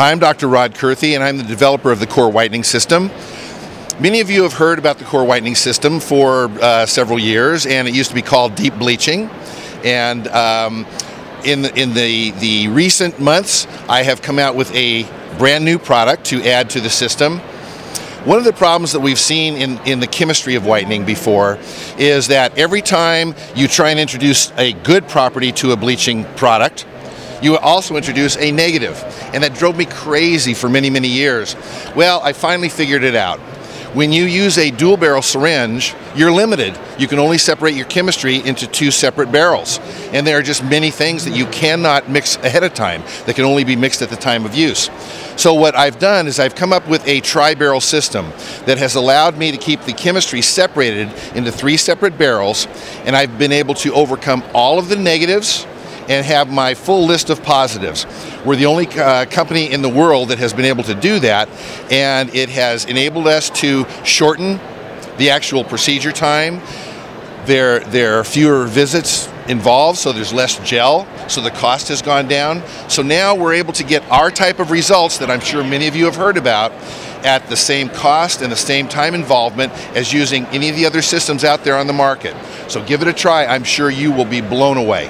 I'm Dr. Rod Kurthy, and I'm the developer of the KöR Whitening System. Many of you have heard about the KöR Whitening System for uh, several years, and it used to be called Deep Bleaching. And um, in, the, in the, the recent months, I have come out with a brand new product to add to the system. One of the problems that we've seen in, in the chemistry of whitening before is that every time you try and introduce a good property to a bleaching product, you also introduce a negative. And that drove me crazy for many, many years. Well, I finally figured it out. When you use a dual barrel syringe, you're limited. You can only separate your chemistry into two separate barrels. And there are just many things that you cannot mix ahead of time that can only be mixed at the time of use. So what I've done is I've come up with a tri-barrel system that has allowed me to keep the chemistry separated into three separate barrels and I've been able to overcome all of the negatives and have my full list of positives. We're the only uh, company in the world that has been able to do that, and it has enabled us to shorten the actual procedure time. There, there are fewer visits involved, so there's less gel, so the cost has gone down. So now we're able to get our type of results that I'm sure many of you have heard about at the same cost and the same time involvement as using any of the other systems out there on the market. So give it a try. I'm sure you will be blown away.